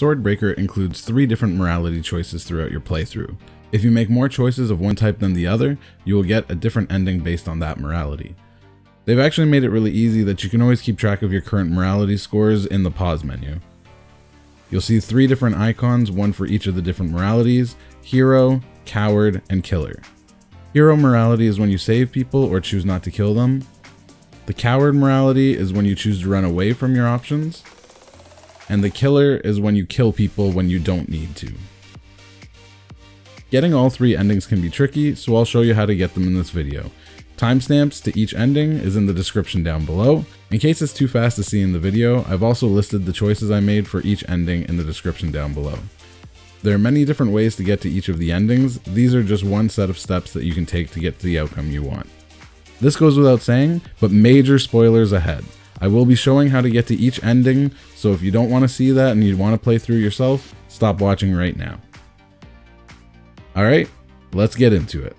Swordbreaker includes three different morality choices throughout your playthrough. If you make more choices of one type than the other, you will get a different ending based on that morality. They've actually made it really easy that you can always keep track of your current morality scores in the pause menu. You'll see three different icons, one for each of the different moralities, hero, coward, and killer. Hero morality is when you save people or choose not to kill them. The coward morality is when you choose to run away from your options. And the killer is when you kill people when you don't need to. Getting all three endings can be tricky, so I'll show you how to get them in this video. Timestamps to each ending is in the description down below. In case it's too fast to see in the video, I've also listed the choices I made for each ending in the description down below. There are many different ways to get to each of the endings, these are just one set of steps that you can take to get to the outcome you want. This goes without saying, but major spoilers ahead. I will be showing how to get to each ending, so if you don't want to see that and you want to play through yourself, stop watching right now. Alright, let's get into it.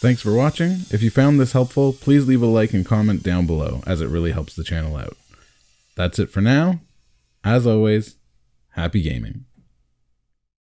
Thanks for watching. If you found this helpful, please leave a like and comment down below as it really helps the channel out. That's it for now. As always, happy gaming.